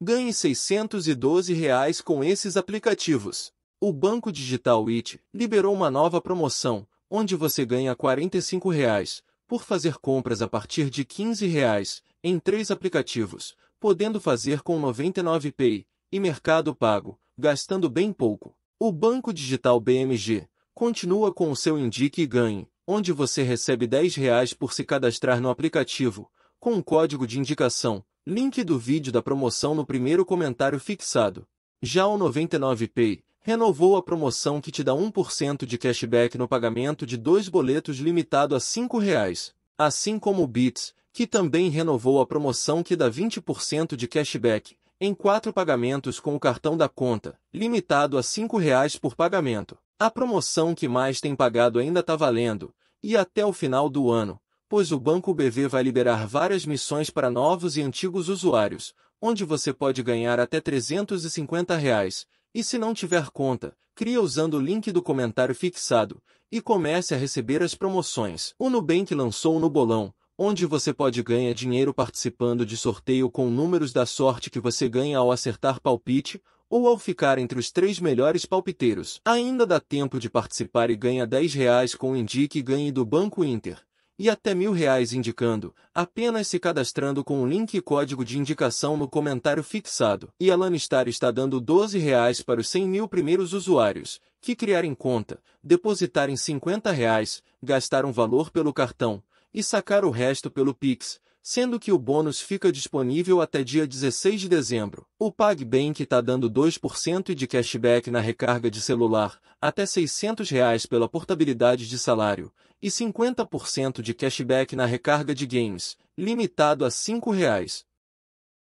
Ganhe 612 reais com esses aplicativos. O Banco Digital IT liberou uma nova promoção, onde você ganha 45 reais por fazer compras a partir de 15 reais em três aplicativos, podendo fazer com 99Pay e Mercado Pago, gastando bem pouco. O Banco Digital BMG continua com o seu Indique e Ganhe, onde você recebe 10 reais por se cadastrar no aplicativo, com um código de indicação, link do vídeo da promoção no primeiro comentário fixado. Já o 99Pay renovou a promoção que te dá 1% de cashback no pagamento de dois boletos limitado a 5 reais, assim como o Bits, que também renovou a promoção que dá 20% de cashback em quatro pagamentos com o cartão da conta, limitado a 5 reais por pagamento. A promoção que mais tem pagado ainda está valendo, e até o final do ano, pois o Banco BV vai liberar várias missões para novos e antigos usuários, onde você pode ganhar até 350 reais, e se não tiver conta, cria usando o link do comentário fixado e comece a receber as promoções. O Nubank lançou o Nubolão, onde você pode ganhar dinheiro participando de sorteio com números da sorte que você ganha ao acertar palpite ou ao ficar entre os três melhores palpiteiros. Ainda dá tempo de participar e ganha 10 reais com o Indique Ganhe do Banco Inter e até mil reais indicando, apenas se cadastrando com o link e código de indicação no comentário fixado. E a Lanistar está dando 12 reais para os 100 mil primeiros usuários, que criarem conta, depositarem 50 reais, gastar um valor pelo cartão, e sacar o resto pelo Pix, sendo que o bônus fica disponível até dia 16 de dezembro. O PagBank está dando 2% de cashback na recarga de celular, até 600 reais pela portabilidade de salário, e 50% de cashback na recarga de games, limitado a 5 reais.